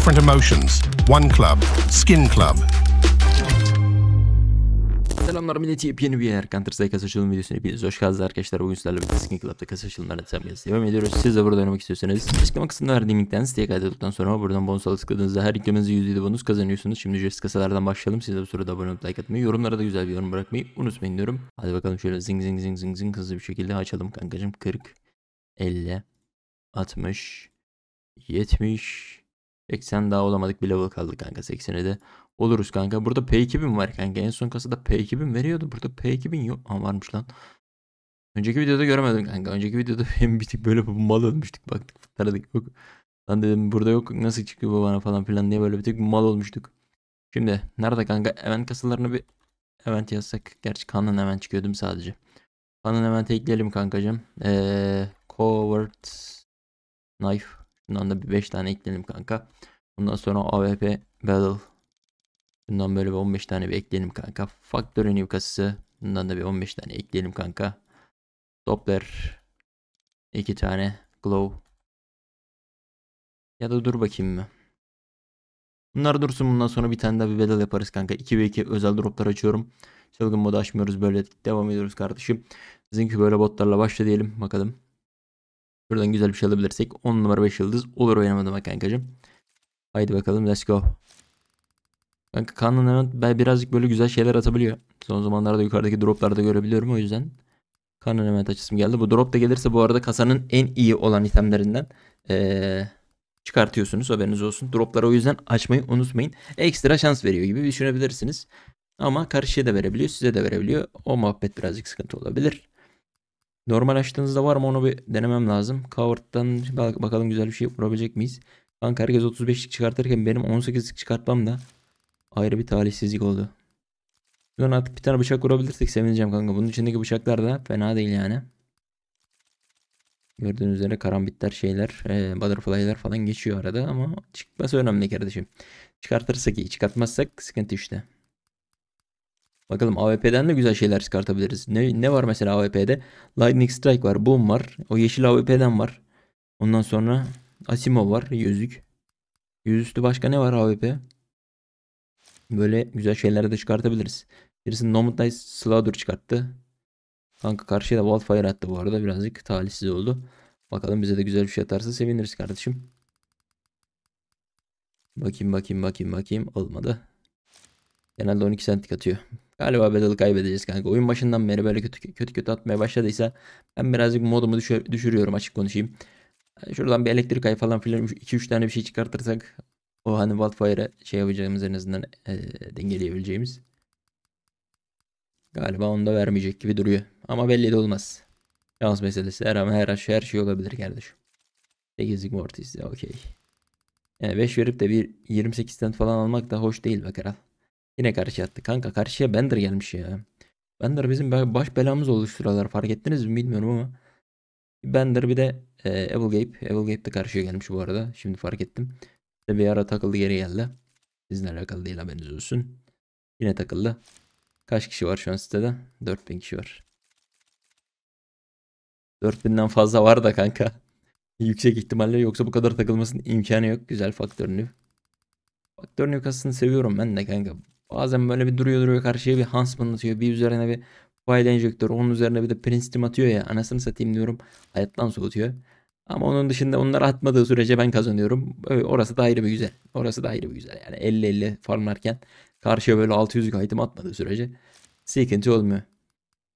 different emotions. One club, Skin Club. Selamlar millet yepyeni bir yer. Counter Strike kasa açılım videosuna hepiniz hoş geldiniz arkadaşlar. Bugün sizlerle birlikte Skin Club'da kasa açılımlarına devam ediyoruz. Siz de burada oynamak istiyorsanız açıklama kısmında verdiğim linkten siteye kaydolduktan sonra buradan bonus tıkladığınızda her yüklemenize %7 bonus kazanıyorsunuz. Şimdi ücretsiz kasalardan başlayalım. Siz de bu sırada abone olup like atmayı yorumlara da güzel bir yorum bırakmayı unutmayın diyorum. Hadi bakalım şöyle zing zing zing zing zing hızlı bir şekilde açalım kankacım 40 50 60 70 80 daha olamadık bir level kaldı kanka 80'e de oluruz kanka. Burada P2000 var kanka. En son kasada P2000 veriyordu. Burada P2000 yok. Aa varmış lan. Önceki videoda göremedim kanka. Önceki videoda hem bir tık böyle mal olmuştuk. Baktık taradık yok. Lan dedim burada yok nasıl çıkıyor bu bana falan filan diye böyle bir tık mal olmuştuk. Şimdi nerede kanka? Event kasalarını bir event yazsak. Gerçi kanın event çıkıyordum sadece. Kanın event ekleyelim kankacım. Ee, covert knife. Bundan da bir 5 tane ekleyelim kanka. Bundan sonra AWP battle Bundan böyle bir 15 tane bir ekleyelim kanka. Faktör new kasası. Bundan da bir 15 tane ekleyelim kanka. Doppler. 2 tane. Glow. Ya da dur bakayım mı? Bunlar dursun bundan sonra bir tane daha bir bedel yaparız kanka. 2 ve 2 özel droplar açıyorum. Çılgın modu açmıyoruz böyle devam ediyoruz kardeşim. Zinki böyle botlarla başla diyelim bakalım. Buradan güzel bir şey alabilirsek 10 numara 5 yıldız olur oynamadım kankacım. Haydi bakalım let's go. Kanka Kaan'ın hemen birazcık böyle güzel şeyler atabiliyor. Son zamanlarda yukarıdaki droplarda görebiliyorum o yüzden. Kaan'ın hemen açısım geldi. Bu drop da gelirse bu arada kasanın en iyi olan itemlerinden ee, çıkartıyorsunuz. Haberiniz olsun. Dropları o yüzden açmayı unutmayın. Ekstra şans veriyor gibi düşünebilirsiniz. Ama karşıya da verebiliyor. Size de verebiliyor. O muhabbet birazcık sıkıntı olabilir. Normal açtığınızda var mı onu bir denemem lazım. Cover'dan bakalım güzel bir şey vurabilecek miyiz? Kanka herkes 35'lik çıkartırken benim 18'lik çıkartmam da ayrı bir talihsizlik oldu. Buradan artık bir tane bıçak vurabilirsek sevineceğim kanka. Bunun içindeki bıçaklar da fena değil yani. Gördüğünüz üzere karambitler şeyler, e, butterfly'lar falan geçiyor arada ama çıkması önemli kardeşim. Çıkartırsak iyi, çıkartmazsak sıkıntı işte. Bakalım AWP'den de güzel şeyler çıkartabiliriz. Ne, ne var mesela AWP'de? Lightning Strike var, Boom var. O yeşil AWP'den var. Ondan sonra Asimov var, yüzük. Yüzüstü başka ne var AWP? Böyle güzel şeyler de çıkartabiliriz. Birisi Nomad Dice Slaughter çıkarttı. Kanka karşıya da Wildfire attı bu arada. Birazcık talihsiz oldu. Bakalım bize de güzel bir şey atarsa seviniriz kardeşim. Bakayım bakayım bakayım bakayım. Olmadı. Genelde 12 centlik atıyor. Galiba Battle'ı kaybedeceğiz kanka. Oyun başından beri böyle kötü kötü kötü atmaya başladıysa ben birazcık modumu düşürüyorum açık konuşayım. Şuradan bir elektrik ay falan filan 2-3 tane bir şey çıkartırsak o hani Wildfire'a şey yapacağımız en azından e, dengeleyebileceğimiz. Galiba onu da vermeyecek gibi duruyor. Ama belli de olmaz. Şans meselesi. Her her, her şey olabilir kardeşim. 8'lik Mortis de okey. Yani 5 verip de bir 28 cent falan almak da hoş değil be kral. Yine karşı attı. Kanka karşıya Bender gelmiş ya. Bender bizim baş belamız oldu şuralar. Fark ettiniz mi bilmiyorum ama. Bender bir de e, Evil Gape. Evil Gape de karşıya gelmiş bu arada. Şimdi fark ettim bir ara takıldı geri geldi. Sizinle alakalı değil haberiniz olsun. Yine takıldı. Kaç kişi var şu an sitede? 4000 kişi var. 4000'den fazla var da kanka. Yüksek ihtimalle yoksa bu kadar takılmasının imkanı yok. Güzel faktör new. Faktör new kasasını seviyorum ben de kanka. Bazen böyle bir duruyor duruyor karşıya bir Huntsman atıyor. Bir üzerine bir file enjektör. Onun üzerine bir de Princeton atıyor ya. Anasını satayım diyorum. Hayattan soğutuyor. Ama onun dışında onlar atmadığı sürece ben kazanıyorum. Orası da ayrı bir güzel. Orası da ayrı bir güzel. Yani 50-50 farmlarken karşıya böyle 600 item atmadığı sürece sıkıntı olmuyor.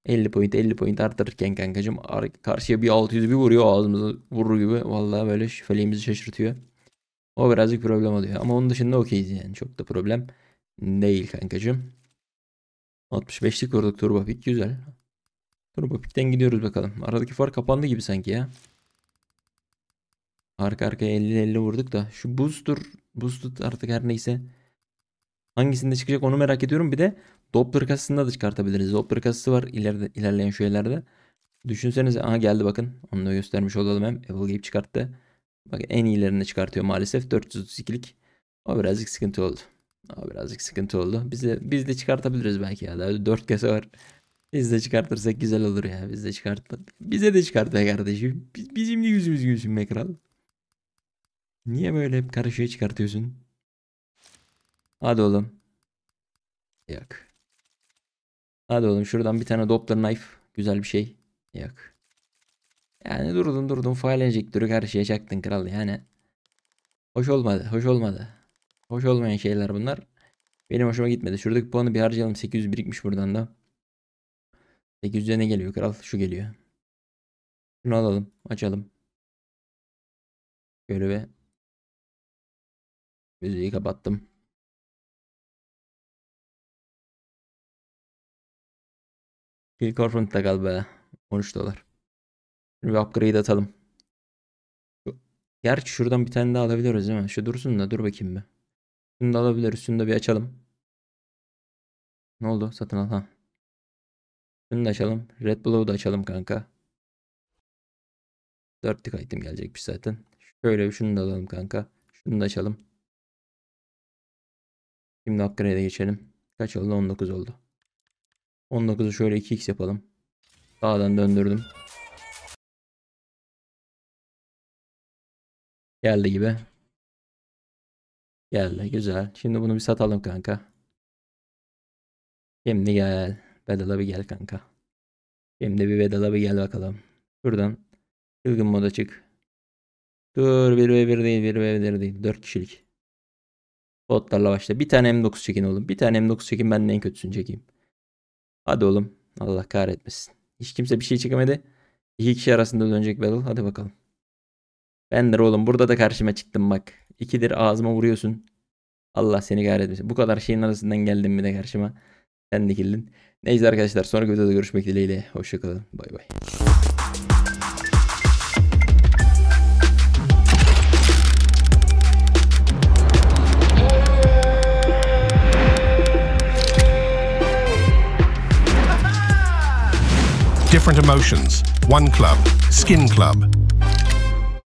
50 point 50 point artırırken kankacım karşıya bir 600 bir vuruyor ağzımıza vurur gibi. Vallahi böyle şüpheliğimizi şaşırtıyor. O birazcık problem oluyor. Ama onun dışında okeyiz yani. Çok da problem değil kankacım. 65'lik vurduk turbo pick güzel. Turbo pick'ten gidiyoruz bakalım. Aradaki fark kapandı gibi sanki ya. Arka arkaya 50-50 vurduk da. Şu booster, booster artık her neyse. Hangisinde çıkacak onu merak ediyorum. Bir de Doppler kasasında da çıkartabiliriz. Doppler kasası var ileride, ilerleyen şeylerde. Düşünsenize aha geldi bakın. Onu da göstermiş olalım hem. Apple Gape çıkarttı. Bak en iyilerini çıkartıyor maalesef. 432'lik. O birazcık sıkıntı oldu. O birazcık sıkıntı oldu. Biz de, biz de çıkartabiliriz belki ya. Daha 4 kasa var. Biz de çıkartırsak güzel olur ya. Biz de çıkart. Bize de çıkart be kardeşim. Biz, bizim de yüzümüz gülsün be kral. Niye böyle hep karışığı çıkartıyorsun? Hadi oğlum. Yok. Hadi oğlum şuradan bir tane Doppler knife. Güzel bir şey. Yok. Yani durdun durdun faal enjektörü karşıya çaktın kral yani. Hoş olmadı. Hoş olmadı. Hoş olmayan şeyler bunlar. Benim hoşuma gitmedi. Şuradaki puanı bir harcayalım. 800 birikmiş buradan da. 800'e ne geliyor kral? Şu geliyor. Şunu alalım. Açalım. Şöyle ve müziği kapattım. Kill Confront'ta kal be. 13 dolar. Şimdi bir upgrade atalım. Gerçi şuradan bir tane daha alabiliriz değil mi? Şu dursun da dur bakayım bir. Şunu da alabiliriz. Şunu da bir açalım. Ne oldu? Satın al. Ha. Şunu da açalım. Red Bull'u da açalım kanka. 4 tık item gelecekmiş zaten. Şöyle şunu da alalım kanka. Şunu da açalım. Şimdi upgrade'e geçelim. Kaç oldu? 19 oldu. 19'u şöyle 2x yapalım. Sağdan döndürdüm. Geldi gibi. Geldi güzel. Şimdi bunu bir satalım kanka. Şimdi gel. Bedala bir gel kanka. Şimdi bir bedala bir gel bakalım. Şuradan çılgın moda çık. Dur 1 ve 1 değil 1 ve 1 değil. 4 kişilik. Botlarla başla. Bir tane M9 çekin oğlum. Bir tane M9 çekin ben en kötüsünü çekeyim. Hadi oğlum. Allah kahretmesin. Hiç kimse bir şey çekemedi. İki kişi arasında dönecek battle. Hadi bakalım. Bendir oğlum. Burada da karşıma çıktım bak. İkidir ağzıma vuruyorsun. Allah seni kahretmesin. Bu kadar şeyin arasından geldin mi de karşıma. Sen dikildin. Neyse arkadaşlar sonraki videoda görüşmek dileğiyle. Hoşçakalın. Bay bay. Different emotions. One club. Skin Club.